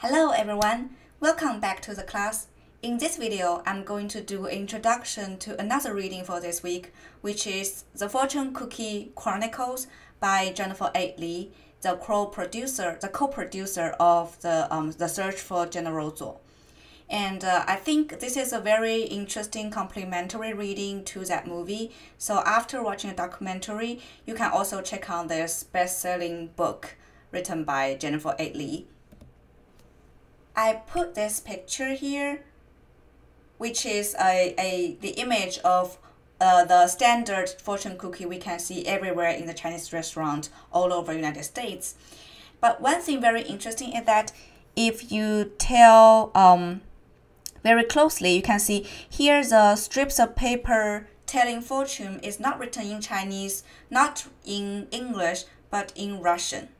Hello everyone, welcome back to the class. In this video, I'm going to do an introduction to another reading for this week, which is The Fortune Cookie Chronicles by Jennifer A. Lee, the co-producer, the co-producer of the um, the Search for General Tso. And uh, I think this is a very interesting complementary reading to that movie. So after watching a documentary, you can also check out this best-selling book written by Jennifer A. Lee. I put this picture here, which is a, a the image of uh, the standard fortune cookie we can see everywhere in the Chinese restaurant all over the United States. But one thing very interesting is that if you tell um, very closely, you can see here the strips of paper telling fortune is not written in Chinese, not in English, but in Russian.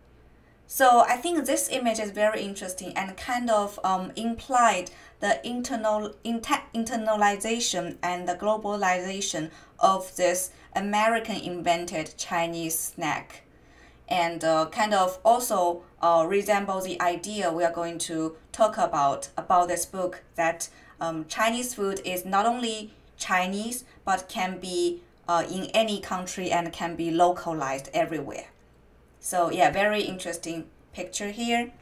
So I think this image is very interesting and kind of um, implied the internal internalization and the globalization of this American invented Chinese snack and uh, kind of also uh, resemble the idea we are going to talk about about this book that um, Chinese food is not only Chinese but can be uh, in any country and can be localized everywhere. So yeah, very interesting picture here.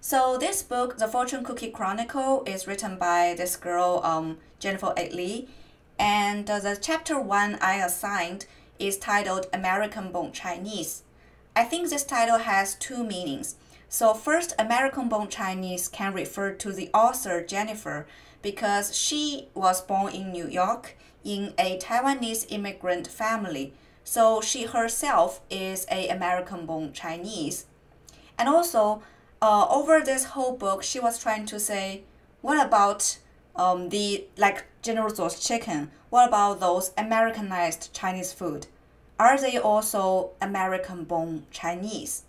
So this book, The Fortune Cookie Chronicle, is written by this girl, um, Jennifer A. Lee. And uh, the chapter one I assigned is titled American Born Chinese. I think this title has two meanings. So first, American Born Chinese can refer to the author Jennifer because she was born in New York in a Taiwanese immigrant family so she herself is a American-born Chinese. And also, uh, over this whole book, she was trying to say, what about um, the like General Tso's chicken? What about those Americanized Chinese food? Are they also American-born Chinese?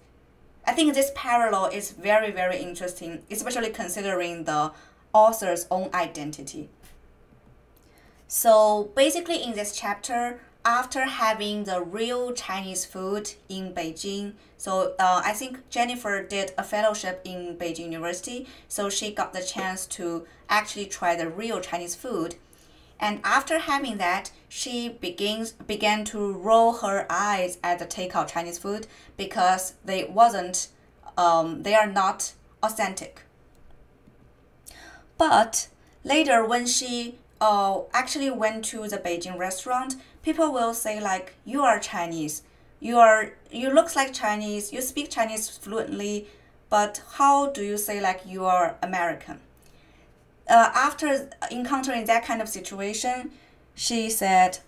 I think this parallel is very, very interesting, especially considering the author's own identity. So basically in this chapter, after having the real Chinese food in Beijing, so uh, I think Jennifer did a fellowship in Beijing University, so she got the chance to actually try the real Chinese food. And after having that, she begins began to roll her eyes at the takeout Chinese food because they wasn't, um, they are not authentic. But later, when she uh, actually went to the Beijing restaurant, people will say like, you are Chinese, you are you looks like Chinese, you speak Chinese fluently, but how do you say like you are American? Uh, after encountering that kind of situation, she said,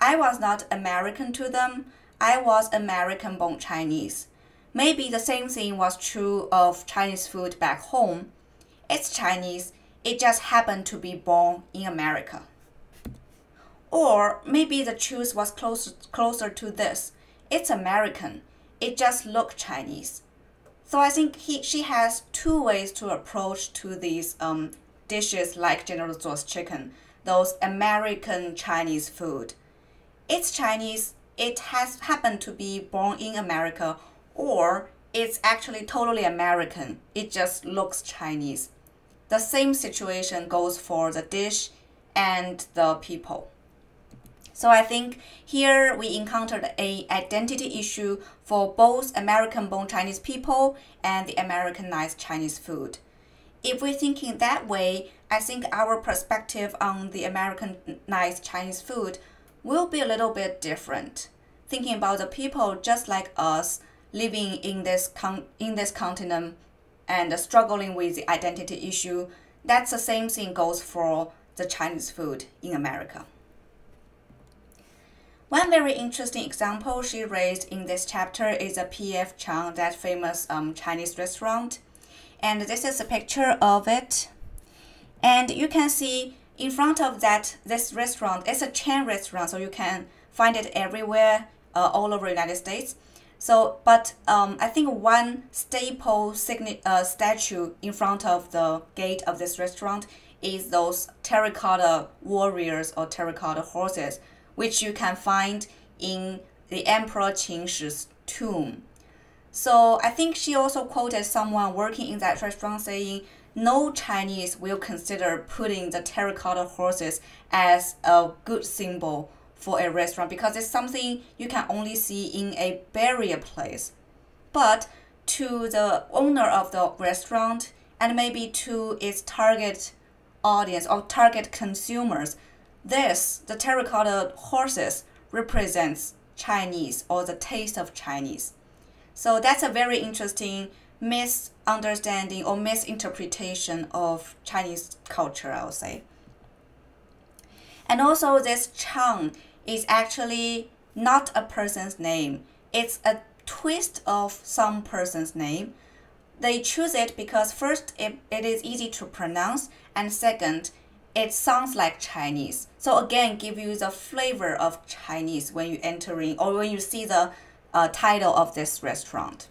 I was not American to them. I was American born Chinese. Maybe the same thing was true of Chinese food back home. It's Chinese, it just happened to be born in America. Or maybe the truth was closer, closer to this. It's American. It just looked Chinese. So I think he, she has two ways to approach to these um, dishes like General Tso's chicken, those American Chinese food. It's Chinese, it has happened to be born in America, or it's actually totally American, it just looks Chinese. The same situation goes for the dish and the people. So I think here we encountered a identity issue for both American-born Chinese people and the Americanized Chinese food. If we're thinking that way, I think our perspective on the Americanized Chinese food will be a little bit different. Thinking about the people just like us living in this con- in this continent and struggling with the identity issue, that's the same thing goes for the Chinese food in America. One very interesting example she raised in this chapter is a P.F. Chang, that famous um, Chinese restaurant. And this is a picture of it. And you can see in front of that, this restaurant, it's a chain restaurant, so you can find it everywhere, uh, all over the United States. So, but um, I think one staple signi- uh, statue in front of the gate of this restaurant is those terracotta warriors or terracotta horses, which you can find in the Emperor Qin Shi's tomb. So I think she also quoted someone working in that restaurant saying, no Chinese will consider putting the terracotta horses as a good symbol for a restaurant because it's something you can only see in a burial place. But to the owner of the restaurant and maybe to its target audience or target consumers, this, the terracotta horses, represents Chinese or the taste of Chinese. So that's a very interesting misunderstanding or misinterpretation of Chinese culture, I would say. And also, this Chang is actually not a person's name, it's a twist of some person's name. They choose it because first, it, it is easy to pronounce, and second, it sounds like Chinese. So again, give you the flavor of Chinese when you entering or when you see the uh, title of this restaurant.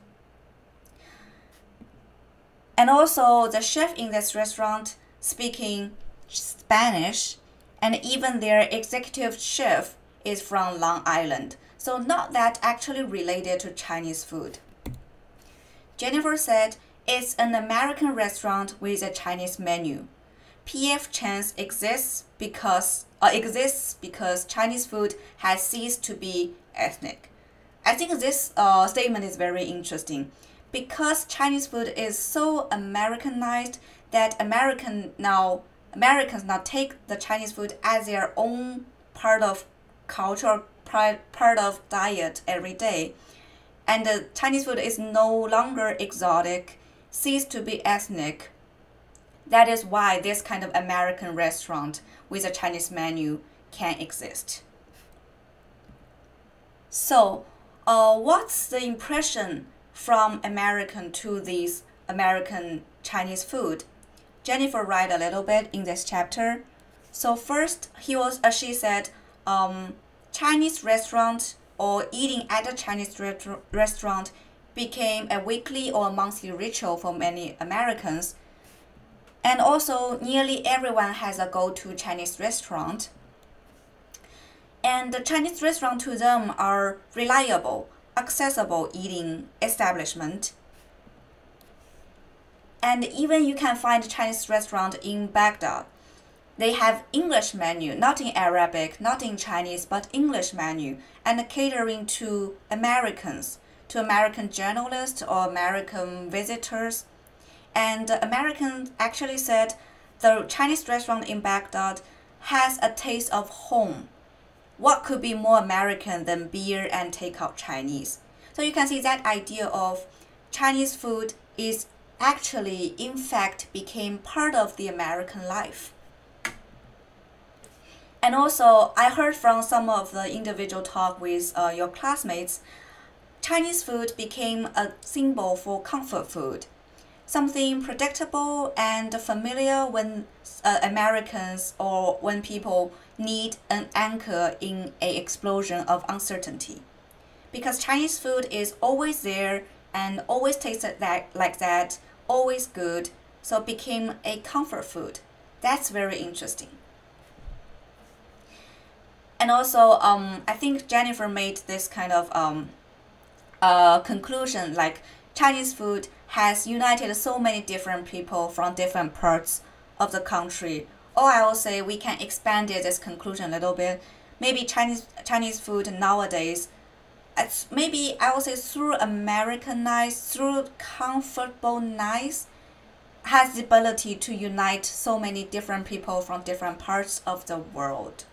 And also the chef in this restaurant speaking Spanish and even their executive chef is from Long Island. So not that actually related to Chinese food. Jennifer said it's an American restaurant with a Chinese menu. PF Chang's exists because uh, exists because Chinese food has ceased to be ethnic. I think this uh, statement is very interesting because Chinese food is so Americanized that American now Americans now take the Chinese food as their own part of culture, part of diet every day. And the Chinese food is no longer exotic, ceased to be ethnic. That is why this kind of American restaurant with a Chinese menu can exist. So, uh, what's the impression from American to these American Chinese food? Jennifer write a little bit in this chapter. So first, he was, as she said, um, Chinese restaurant or eating at a Chinese re restaurant became a weekly or monthly ritual for many Americans. And also, nearly everyone has a go-to Chinese restaurant. And the Chinese restaurant to them are reliable, accessible eating establishment. And even you can find Chinese restaurant in Baghdad. They have English menu, not in Arabic, not in Chinese, but English menu, and catering to Americans, to American journalists or American visitors. And Americans actually said the Chinese restaurant in Baghdad has a taste of home what could be more American than beer and takeout Chinese? So you can see that idea of Chinese food is actually, in fact, became part of the American life. And also, I heard from some of the individual talk with uh, your classmates, Chinese food became a symbol for comfort food something predictable and familiar when uh, Americans or when people need an anchor in a explosion of uncertainty. Because Chinese food is always there and always tasted that like that, always good, so it became a comfort food. That's very interesting. And also, um, I think Jennifer made this kind of um, uh, conclusion like Chinese food has united so many different people from different parts of the country. Or I will say we can expand this conclusion a little bit. Maybe Chinese Chinese food nowadays, maybe I will say through Americanized, through comfortable nice, has the ability to unite so many different people from different parts of the world.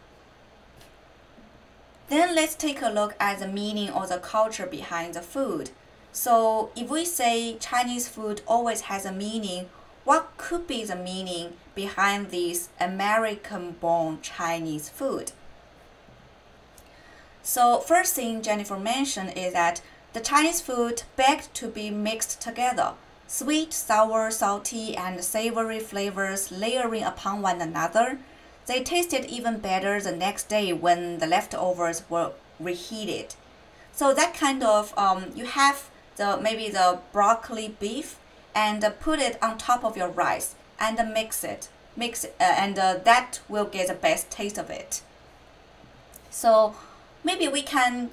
Then let's take a look at the meaning or the culture behind the food. So if we say Chinese food always has a meaning, what could be the meaning behind this American-born Chinese food? So first thing Jennifer mentioned is that the Chinese food begged to be mixed together. Sweet, sour, salty, and savory flavors layering upon one another. They tasted even better the next day when the leftovers were reheated. So that kind of, um, you have the maybe the broccoli beef and put it on top of your rice and mix it mix uh, and uh, that will get the best taste of it so maybe we can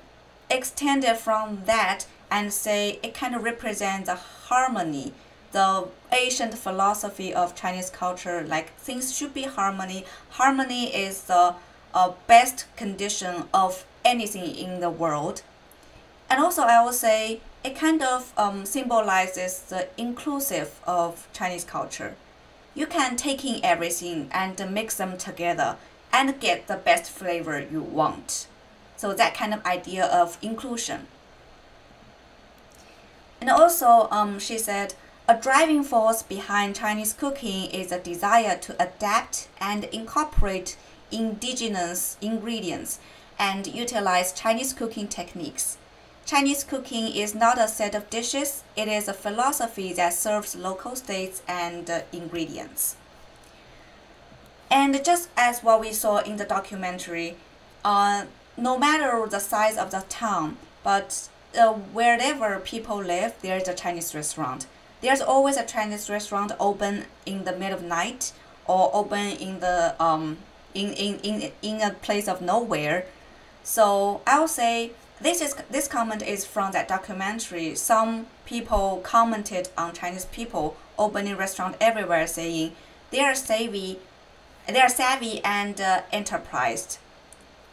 extend it from that and say it kind of represents the harmony, the ancient philosophy of Chinese culture. Like things should be harmony. Harmony is the uh, best condition of anything in the world. And also, I will say it kind of um, symbolizes the inclusive of Chinese culture. You can take in everything and mix them together and get the best flavor you want. So that kind of idea of inclusion. And also, um, she said, a driving force behind Chinese cooking is a desire to adapt and incorporate indigenous ingredients and utilize Chinese cooking techniques. Chinese cooking is not a set of dishes, it is a philosophy that serves local states and uh, ingredients. And just as what we saw in the documentary, uh, no matter the size of the town, but uh, wherever people live, there is a Chinese restaurant. There's always a Chinese restaurant open in the middle of night or open in the um in, in, in, in a place of nowhere. So I'll say this is this comment is from that documentary. Some people commented on Chinese people opening restaurant everywhere, saying they are savvy they are savvy and uh, enterprised,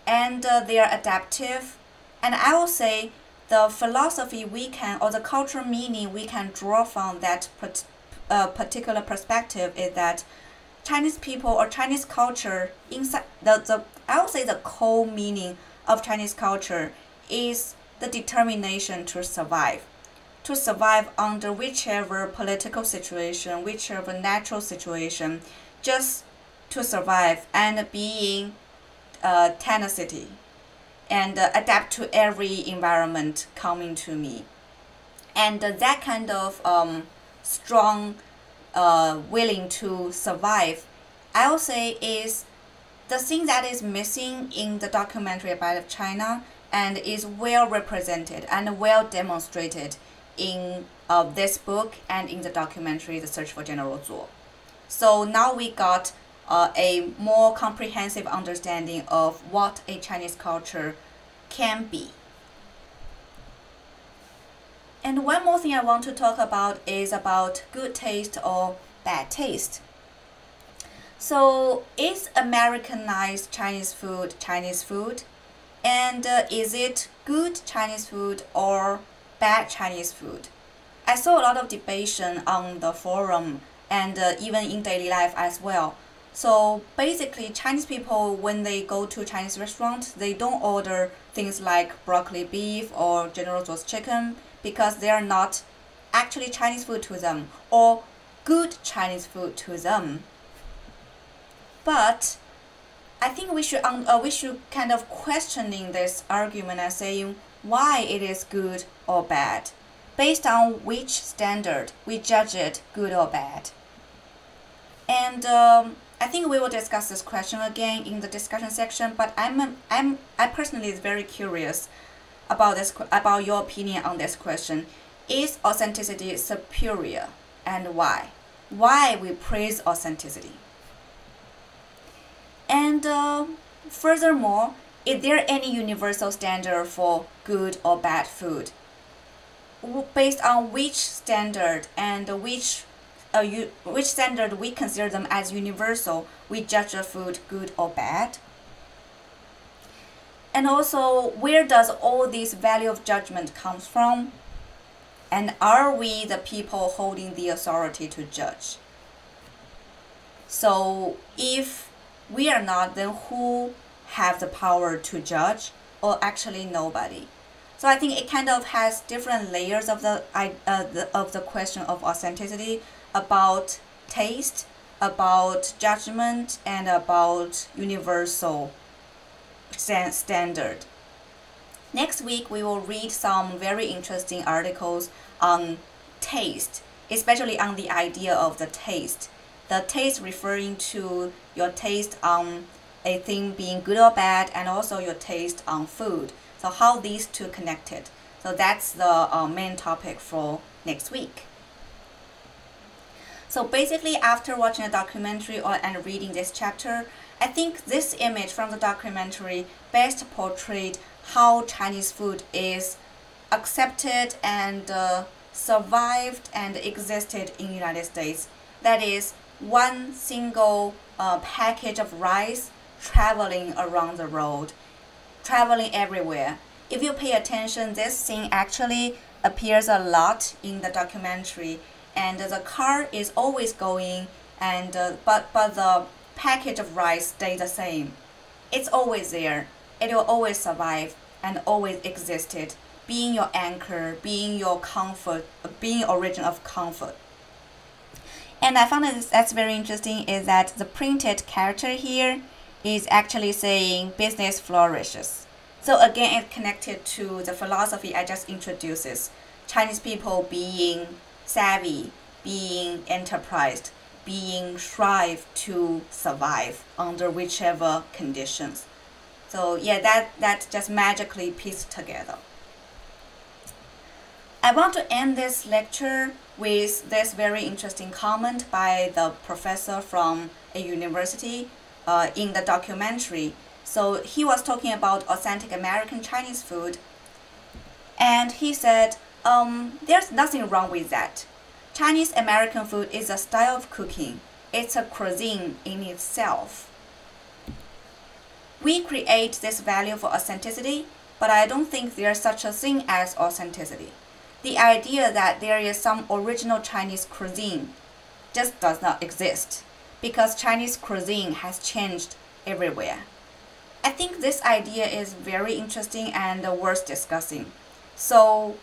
and uh, they are adaptive. And I will say the philosophy we can or the cultural meaning we can draw from that uh, particular perspective is that Chinese people or Chinese culture inside the, the I would say the core meaning of Chinese culture is the determination to survive. To survive under whichever political situation, whichever natural situation, just to survive and being uh, tenacity and uh, adapt to every environment coming to me. And uh, that kind of um, strong uh, willing to survive, I would say is the thing that is missing in the documentary about China and is well represented and well demonstrated in uh, this book and in the documentary The Search for General Tso. So now we got uh, a more comprehensive understanding of what a Chinese culture can be. And one more thing I want to talk about is about good taste or bad taste. So, is Americanized Chinese food Chinese food? And uh, is it good Chinese food or bad Chinese food? I saw a lot of debate on the forum and uh, even in daily life as well. So basically, Chinese people, when they go to Chinese restaurant, they don't order things like broccoli beef or General Tso's chicken because they are not actually Chinese food to them or good Chinese food to them. But I think we should um, uh, we should kind of questioning this argument and saying why it is good or bad, based on which standard we judge it good or bad. And um, I think we will discuss this question again in the discussion section. But I'm I'm I personally is very curious about this about your opinion on this question. Is authenticity superior, and why? Why we praise authenticity? And uh, furthermore, is there any universal standard for good or bad food? Based on which standard and which uh, which standard we consider them as universal, we judge a food good or bad. And also, where does all this value of judgment comes from? And are we the people holding the authority to judge? So, if we are not, then who have the power to judge? Or actually nobody. So I think it kind of has different layers of the, uh, the of the question of authenticity about taste, about judgment, and about universal standard. Next week, we will read some very interesting articles on taste, especially on the idea of the taste. The taste referring to your taste on a thing being good or bad, and also your taste on food. So how these two connected. So that's the uh, main topic for next week. So basically, after watching a documentary or and reading this chapter, I think this image from the documentary best portrayed how Chinese food is accepted and uh, survived and existed in United States. That is one single uh, package of rice traveling around the road, traveling everywhere. If you pay attention, this scene actually appears a lot in the documentary, and the car is always going, and uh, but but the package of rice stay the same. It's always there. It will always survive and always existed, being your anchor, being your comfort, being origin of comfort. And I found that that's very interesting is that the printed character here is actually saying business flourishes. So again, it's connected to the philosophy I just introduces. Chinese people being savvy, being enterprised, being strive to survive under whichever conditions. So yeah, that, that just magically pieced together. I want to end this lecture with this very interesting comment by the professor from a university uh, in the documentary. So he was talking about authentic American Chinese food. And he said, um, there's nothing wrong with that. Chinese American food is a style of cooking. It's a cuisine in itself. We create this value for authenticity, but I don't think there's such a thing as authenticity the idea that there is some original Chinese cuisine just does not exist because Chinese cuisine has changed everywhere. I think this idea is very interesting and worth discussing. So,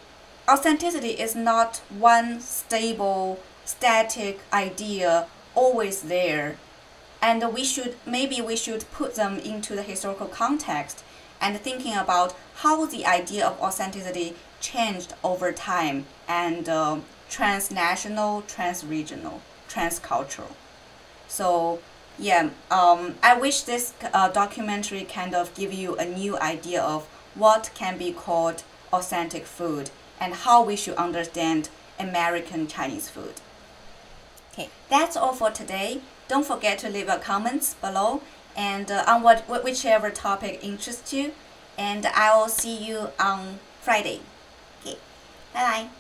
authenticity is not one stable, static idea always there. And we should maybe we should put them into the historical context and thinking about how the idea of authenticity changed over time and uh, transnational, transregional, transcultural. So yeah, um, I wish this uh, documentary kind of give you a new idea of what can be called authentic food and how we should understand American Chinese food. Okay, that's all for today. Don't forget to leave your comments below and uh, on what whichever topic interests you. And I will see you on Friday. 拜拜。